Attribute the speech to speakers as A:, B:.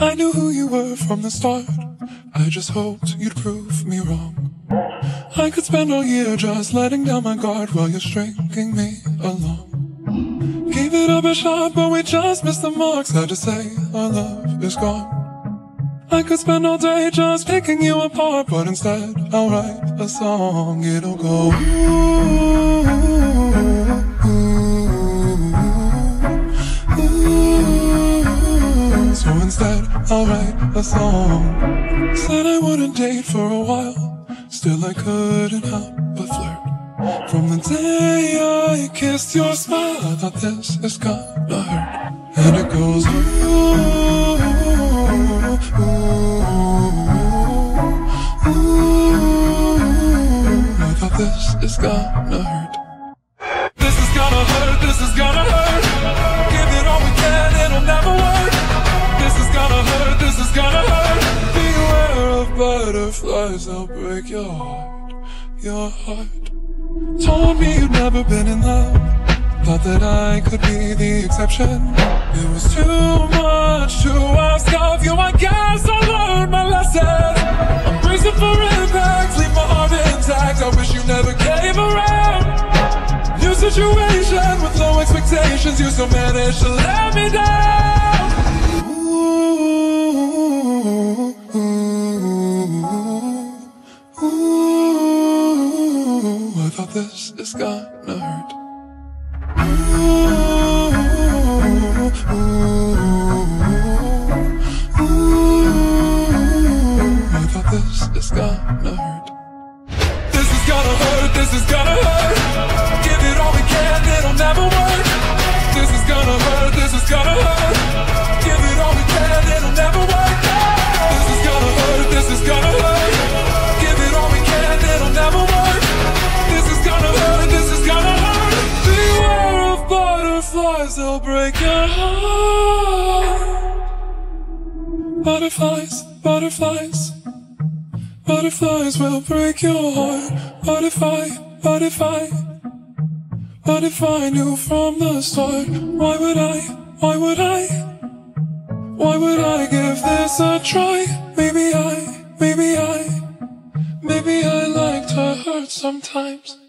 A: I knew who you were from the start. I just hoped you'd prove me wrong. I could spend all year just letting down my guard while you're stringing me along. Gave it up a shot, but we just missed the mark. Sad to say, our love is gone. I could spend all day just picking you apart, but instead I'll write a song. It'll go. Ooh, ooh. I'll write a song. Said I wouldn't date for a while, still I couldn't help but flirt. From the day I kissed your smile, I thought this is gonna hurt. And it goes. Ooh, ooh, ooh. I thought this is gonna hurt. Butterflies, they'll break your heart, your heart. Told me you'd never been in love. Thought that I could be the exception. It was too much to ask of you. I guess I learned my lesson. I'm bracing for impact, leave my heart intact. I wish you never came around. New situation with low expectations. You still managed to let me down. This is gonna hurt. Ooh, ooh, ooh, I thought this is gonna hurt. This is gonna hurt, this is gonna hurt. Give it all we can, it'll never work. This is gonna hurt, this is gonna hurt. Butterflies, they'll break your heart. Butterflies, butterflies. Butterflies will break your heart. Butterfly, butterfly. But if I knew from the start, why would I, why would I? Why would I give this a try? Maybe I, maybe I, maybe I liked her hurt sometimes.